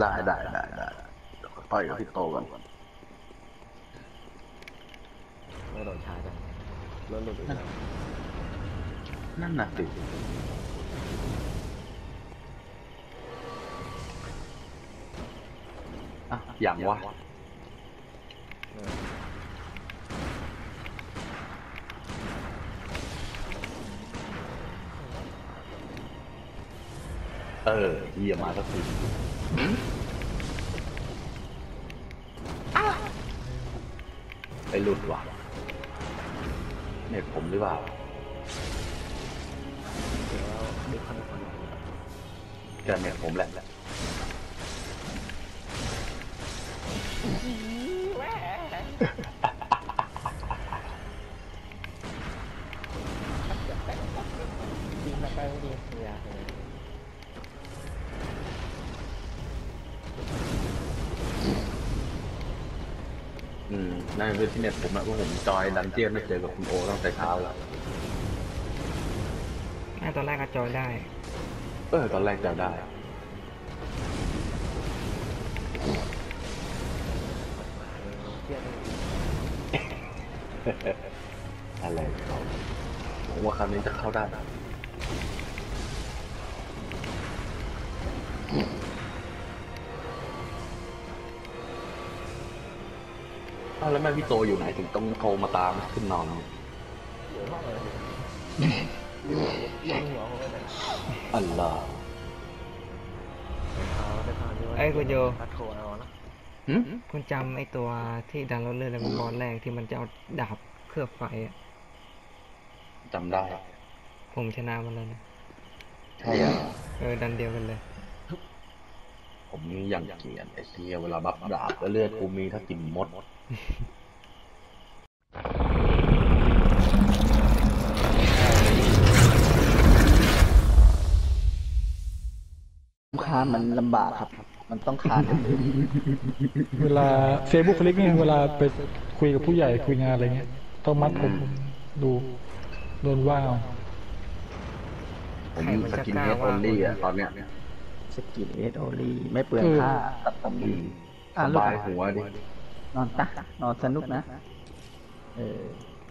ได้ได้ได้ได้เดี๋ยวต่อยกับพี่โตก่อนไม่โดนช้าจังรถหลุดอีกแล้วนั่นน่ะสิอะอย่างวะเออเออเยี่ยมมาสักที ไปหลุดว่ะเน็ตผมหรือเปล่าเดี๋ยวดูคันก่อนจะเน็ตผมแหละยิงมาไปไม่ดีเสีย เลยอืมนั่นเป็นที่เน็ตผมอะเพราะผมจอยดันเจียนไม่เจอกับคุณโอตั้งแต่เช้าแล้วแม่ตอนแรกก็จอยได้ เออตอนแรกจะได้เทียบเลยอะไรเขาผมว่าคำนี้จะเข้าได้ อ้าวแล้วแม่พี่โตอยู่ไหนถึงต้องโทรมาตามขึ้นนอนเดี๋ยวห้องเลยยิงหัวเขาไปเลยอัลลอฮ์เขาไปทางที่ว่าเอ้ยคุณโยพัดโทรเอานะหึคุณจำไอตัวที่ดันรถเลื่อนแล้วมันบอลแรกที่มันจะเอาดาบเคลือบไฟอะจำได้ ผมชนะมันเลยนะ ใช่อะเออดันเดียวกันเลย ผมยังเกลียดไอ้เสียเวลาบับดาบแล้วเลือดกูมีถ้ากินมดค้านมันลำบากครับ มันต้องค้านเวลาเซฟบุคลิกเนี่ยเวลาไปคุยกับผู้ใหญ่คุยงานอะไรเงี้ยต้องมัดผมดูโดนว่าเอาผมใครมันสจะกินกล้าเฮดอว่าอนลี่อะตอนเนี้ย สกิลเอสโอลี่ไม่เปลืองค่าตัดตำอืลีมอะสลูกบายหัวดิ นอนตะนอนสนุกนะ เออ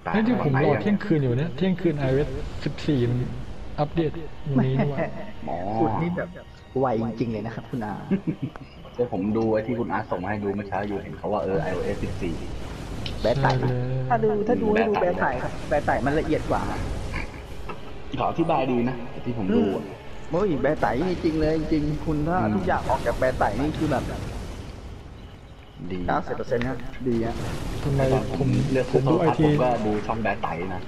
ตายเฮ้ยที่ผมรอไปะเที่ยงคืนอยู่เนี่ยเที่ยงคืนไอเวสสิบสี่มันอัปเดตวันนี้นี่หว่าหมอคุณนี่แบบไวจริงๆเลยนะครับคุณอาเดี๋ยวผมดูไอ้ที่คุณอาร์ตส่งมาให้ดูเมื่อเช้าอยู่เห็นเขาว่าเออ iOS 14 แบร์ไต่ใช่เลยถ้าดูถ้าดูให้ดูแบแบร์ร์ไต่ไต่ครับแบร์ไต่มันละเอียดกว่าเขาอธิบายดีนะไอ้ที่ผมดูอะ โอ้ยแบร์ไต่นี่จริงเลยจริงคุณถ้าอืม ทุกอย่างออกจากแบร์ไต่นี่คือแบบดี 90%นะดีอะทำไมตอนผผมมเลือกผซื้อมโทดูรไอทัศน์ทีผมก็ดูช่องแบทไตนะ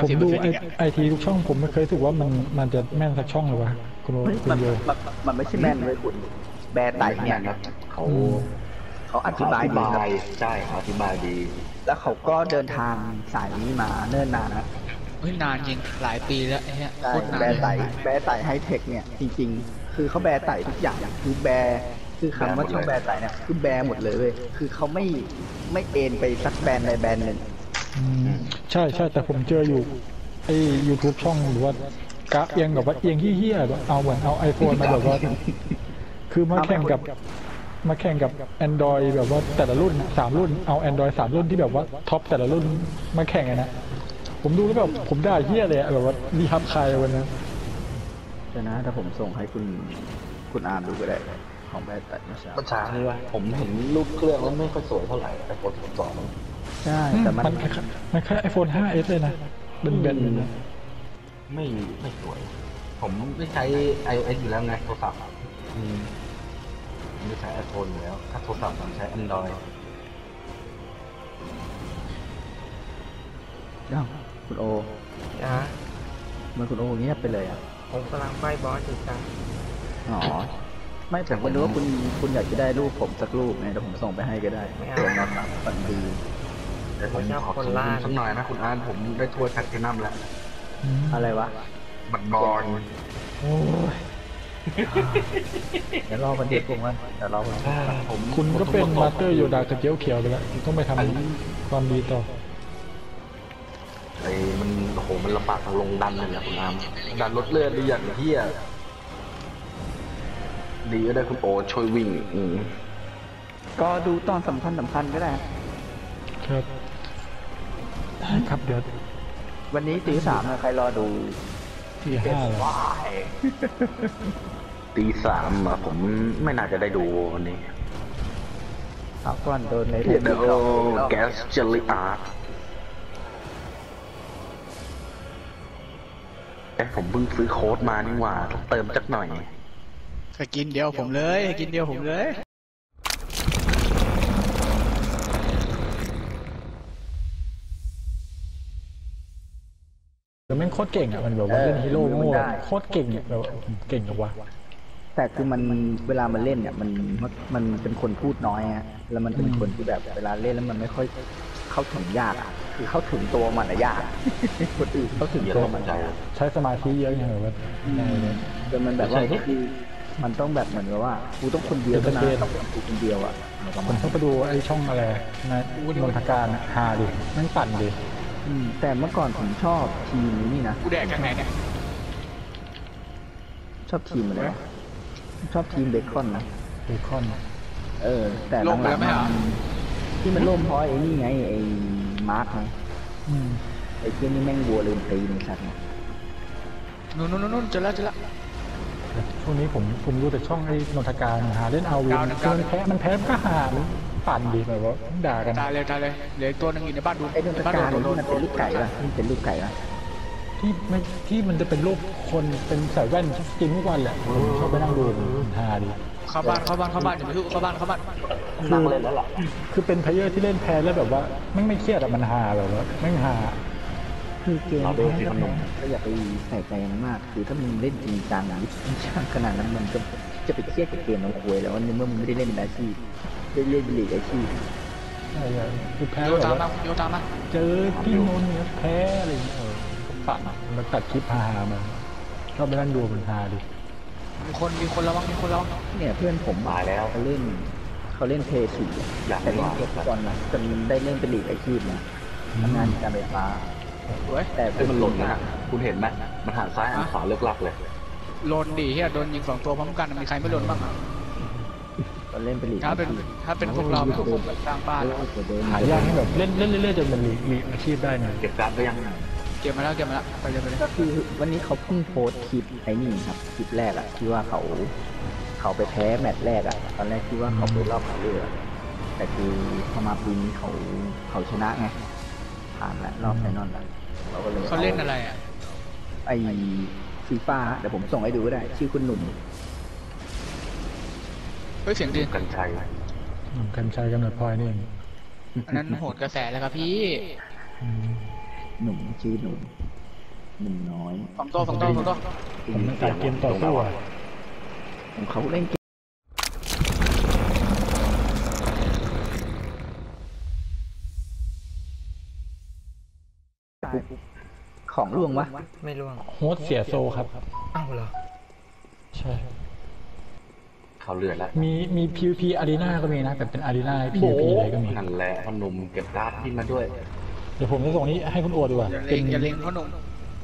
ผมดูไอไอทีทุกช่องผมไม่เคยรู้สึกว่ามันมันจะแม่นสักช่องเลยวะคุณโอเฮ้ยคุมัณนโยมันมันไม่ใช่แม่นเลยคุณแบร์ไต่เนี่ยนะเขาอืมเขาอธิบายอธิดีบายใช่เขาอธิบายดี แล้วเขาก็เดินทางสายนี้มาเนิ่นนานนะ เฮ้ยนานจริงหลายปีแล้วไอ้เนี้ยใช่โคตรนานแบร์ไต่แบร์ไต่ไฮเทคเนี่ยจริง ๆ คือเขาแบร์ไต่ทุกอย่างคือแบร์คือคำว่าช่องแบร์ไต่เนี่ยคือแบร์หมดเลยเว้ยคือเขาไม่ไม่เอนไปสักแบรนด์ใดแบรนด์หนึ่งอืมใช่ใช่แต่ผมเจออยู่ไอยูทูบช่องหรือว่ากราฟเอียงแบบว่าเอียงเฮี้ยๆแบบเอาเหมือนเอาไอโฟนมาแบบว่า คือมาแข่งกับมาแข่งกับ Android แบบว่าแต่ละรุ่นน่ะสามรุ่นเอา Android สามรุ่นที่แบบว่า top แต่ละรุ่นมาแข่งกันนะ ผมดูแล้วแบบผมด่าเฮี้ยเลยอะแบบว่าดีฮับใครวันนั้นเดี๋ยวนะถ้าผมส่งให้คุณคุณอาร์มดูก็ได้ของแบร์ไต่เมื่อเช้าเมื่อเช้านี่วะผมเห็นรูปเครื่องแล้วไม่ค่อยสวยเท่าไหร่ไอโฟนสองใช่แต่มันมันคล้ายๆมันคล้ายไอโฟน 5s เลยนะเป็นแบนๆเลยนะไม่ไม่สวย ผมไม่ใช้ iOS อยู่แล้วไงโทรศัพท์อะอืมผมไม่ใช้ iPhone อยู่แล้ว ถ้าโทรศัพท์ผมใช้ Android เอ้า คุณโอนะทำไมันคุณโอเงียบไปเลยอะผมกำลังไฟบอสอยู่จ้ะอ๋อ ไม่ผมก็นึกว่าคุณคุณอยากจะได้รูปผมสักรูปไงเดี๋ยวผมส่งไปให้ก็ได้ไม่เอาเดี๋ยวนอนหลับฝันดีเดี๋ยวผมชอบขอคนขอบล่าคุณสักหน่อยนะคุณอาร์ตผมได้ทัวร์แพลตตินัมแล้วอืมอะไรวะ บัตรบอลโอ้ยเดี๋ยวรอวันเด็กผมว่าเดี๋ยวรอวันผมคุณก็เป็นมาสเตอร์โยดากับเจียวเขียวไปแล้วคุณต้องไปทำความดีต่อ ไอ้มันโอ้โหมันลำบากทางลงดันเลยนะคุณอาร์มดันรถเลือดดีอย่างเที่ยดีก็ได้คุณโอช่วยวิ่งอืมก็ดูตอนสำคัญสำคัญก็ได้ ครับได้ครับเดี๋ยววันนี้ตีสามนะใครรอดูที่ห้าแล้วตีสามอะผมไม่น่าจะได้ดูวันนี้เอาก่อนโดนในเดี๋ยวแก๊สเจลลี่อาร์ ตเอ๊ะผมเพิ่งซื้อโค้ดมานี่หว่าต้องเติมจักหน่อยก็กินเดียวผมเลยกินเดียวผมเลยเดี๋ยวแม่งโคตรเก่งอะมันแบบว่าเล่นฮีโร่โง่อะโคตรเก่งอะแบบว่าเก่งกับวะแต่คือมันเวลามันเล่นเนี่ยมันมันมันเป็นคนพูดน้อยอะแล้วมันเป็นคนที่แบบเวลาเล่นแล้วมันไม่ค่อยเข้าถึงยากอะ คือเข้าถึงตัวมันอะยากคนอื่นเข้าถึงตัวมันใจอะใช้สมาธิเยอะอย่างแบบว่าได้เลยจนมันแบบว่าใช่คือมันต้องแบบเหมือนกับว่ากูต้องคนเดียวเท่านั้นเอนเตอร์เทนต้องเป็นกูคนเดียวอะอะไรประผมาณมเข้าไปดูไอ้ช่องอะไรนะนนทการอะฮาดิแม่งปั่นดิอืมแต่เมื่อก่อนผมชอบทีมนี้นี่นะกูแดกจากไหนเนี่ยชอบทีมอะไรวะชอบทีมเบคอนนะเบคอน เออ แต่หลงไปลัแล้วงไม่เหรอๆมันที่มันล่มเพราะไอ้นี่ไงไอ้ มาร์คไงอืมไอ้เที่ยนี่แม่งวัวลืมตีนสัตว์เนี่ยนู่นนู่นนู่นเจอแล้วเจอแล้วแต่ช่วงนี้ผมผมดูแต่ช่องไอ้นนทการหาเล่นเอาวินดาวหนึ่งคือดาวหนึ่มันงแพ้มันแพ้มันก็หามันปั่นดิแบบว่าด่ากันตายเลยตายเลยเหลืออกตัวหนึงอยู่ในบ้านดูไอ้ดนตบ้านการโดเนี่ยนที่มันเป็นลูกไก่ป่ะที่มันเป็นลูกไก่ป่ะ ที่ไม่ที่มันจะเป็นรูปคนเป็นใส่แว่นจริงทุกวันแหละผมชอบไปนั่งดูมันฮาดิเข้าบ้านเข้าบ้านเข้าบ้านอย่าไปทุบเข้าบ้านเข้าบ้านนั่งเล่นแล้วล่ะคือเป็นเพลเยอร์ที่เล่นแพ้แล้วแบบว่าไม่งไม่เครียดอะมันฮาแบบว่าไม่งฮาคือเกมเราดูสิแพ้ขนมก็อย่าไปใส่ใจมันมาก คือถ้ามึงเล่นจริงจังนะช่างขนาดนั้นมันก็จะไปเครียดกับเกมน้องควยแล้ววันนี้เมื่อมึงไม่ได้เล่นเป็นอาชีพได้เล่นลีกอาชีพใช่ใช่คือแพ้โยแบบตามมาว่าโยตามมาเจอพี่นนท์เนี่ยแพ้อะไรอย่างเงี้ย เออปั่นมันตัดคลิปฮาๆมาชอบไปนั่งดูมันฮาดิมีคนมีคนระวังมีคนระวังเนี่ยเพื่อนผมตายแล้วเขาเล่นเขาเล่นเพย์สี่อยากแต่เล่นเล่นเกมฟุตบอลนะจนได้เล่นเป็นลีกอาชีพนะทำงานการไฟฟ้าสวยแต่เอ้ยมันหล่นนะฮะคุณเห็นไหมมันหันซ้ายหันขวาเลือกลักเลยโลนดีเฮียโดนยิงสองตัวพร้อมกันมีใครไม่โดนบ้างอะก็เล่นเป็นลีกถ้าอาเป็นชีพถ้าเป็นพวกเราเป็นพวกแบบสร้างบ้านเล่นเดินหายากให้แบบเล่นเล่นเรื่อยๆจนมันมีมีอาชีพได้เนี่ยเก็บการ์ดก็ยังเก็บมาแล้วเก็บมาแล้วไปเลยไปเลยก็คือวันนี้เขาเพิ่งโพสต์คลิปไอ้นี่ครับคลิปแรกอะที่ว่าเขา เขาไปแพ้แมตช์แรกอะตอนแรกคิดว่าเขาไปรอบคัดเลือกแต่คือพอมาปีนี้เขาเขาชนะไงผ่านแล้วรอบ final แล้วเราก็เลยเขาเล่นอะไรอะไอ้ฟีฟ่าเดี๋ยวผมส่งให้ดูก็ได้ ชื่อคุณหนุ่มเฮ้ยเสียงดีกันชัยอืมกันชัยกำเนิดพลอยนี่เองอันนั้นโหดกระแสเลยครับพี่อืม หนุ่มชื่อหนุ่มหนุ่มน้อยสองตัวสองตัวสองตัวผมไม่ตัดเกมต่อสู้อะของเขาเล่นเกมของล่วงวะไม่ร่วงโฮสต์เสียโซครับอ้าวเหรอใช่เขาเลือดแล้วมีมี PVP Arena ก็มีนะแต่เป็น Arena PVP เลยก็มีนั่นแหละพนมเก็บการ์ดที่มาด้วย เดี๋ยวผมจะส่งนี้ให้คุณโอดีกว่า อย่าเป็เล็นงอย่าเล็งเขาหนุ่ม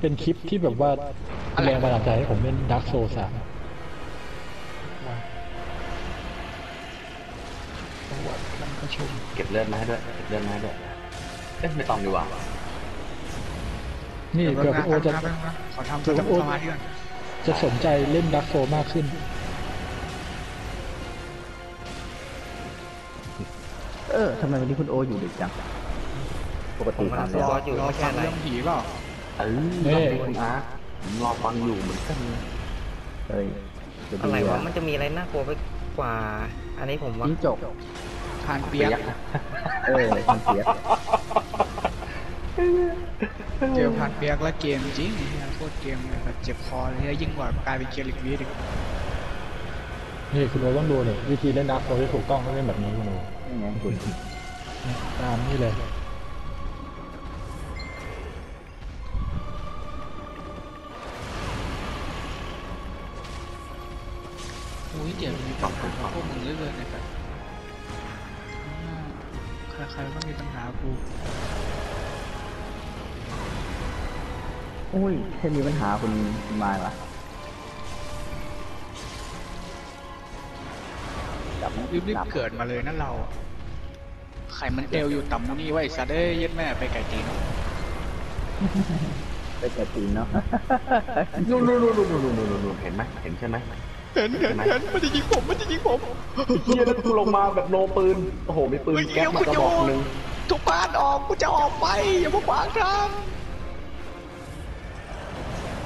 เป็นคลิปที่แบบว่าอะไร แรงบันดาลใจให้ผมเล่น Dark Souls สามเก็บเลือดมาให้ด้วยเก็บเลือดมาให้ด้วยเอ๊ะไม่ต้องดีกว่านี่เดี๋ยวเผื่อคุณโอจะ แป๊บนึงนะขอทำสมาธิก่อนจะสนใจเล่น Dark Souls มากขึ้น เออทำไมวันนี้คุณโออยู่ดึกจัง ปกผติมกำตลัองนซื้แล้อวบอสอยู่รอไม่ฟัใช่งอะไรเรื่องผีเปล่าเออเฮ้ยคุณอาร์ตผมรอฟังอยู่เหมือนกันเฮ้ยจะอะดีไรวะอะมันจะมีอะไรน่ากลัวไปกว่า อันนี้ผมว่าจิ้งจกทานเปียกเออคนเสียเจอผ่านเปียกแล้วเกมจริงเนี่ยโคตรเกมเลยแบบเจ็บคอเลยยิ่งกว่ากลายเป็นเกมลิกวีดอีกนี่คุณโอต้องดูเนี่ยวิธีเล่น Dark Souls ที่ถูกต้องต้องเล่นแบบนี้คุณโอนี่ไงคุณเนี่ยตามนี่เลย อุ้ยเดี๋ยวมีปัญหากับพวกมึงเรื่อยๆนะครับใครๆก็มีปัญหากูโอ้ยแค่มีปัญหาคุณคุณมายวะรีบๆเกิดมาเลยนั่นเราไข่มันเอวอยู่ต่ำนี่ไว้สัตว์เอ้ยเย็ดแม่ไปไก่ตีนไปแกตีนเนาะนู่นนู่นนู่นนู่นนู่นนู่นนู่นเห็นไหมเห็นใช่ไหม เห็นเห็นเห็นมันจะยิงผมมันจะยิงผมเฮียแล้วกูลงมาแบบโนปืน โอ้โห มีปืนแก๊ปมากระบอกหนึ่งทุกบ้านออกกูจะออกไป อย่ามาขวางทาง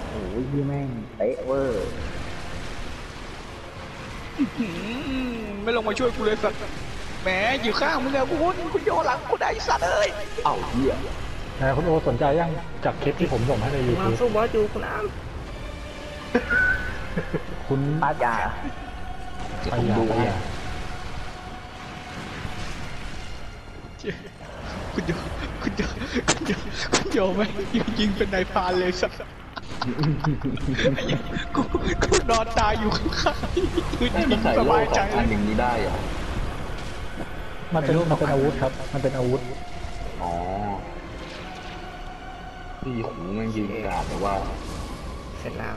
โอ้ยพี่แม่งเตะเวอร์หืมไม่ลงมาช่วยกูเลยสัตว์แหมอยู่ข้างมึงอะคุณคุณโยหลังกูได้สัตว์เอ้ยเอ้าเฮียแต่คุณโอสนใจยังจากคลิปที่ผมส่งให้ในมา YouTube สู้บอสอยู่คุณอ้าม คุณป้ายาพยายามพยายามคุณโยคุณโยคุณโยคุณโยไม่ยิงยิงเป็นนายพรานเลยสัตว์กูกูนอนตายอยู่ข้างๆคือยิงใส่สโล่บายสใจองอันอย่างนี้ได้เหรอมันเป็นมันเป็นอาวุธครับ มันเป็นอาวุธ อ๋อที่หูแมันยิงกราดแต่ว่า เสร็จแล้ว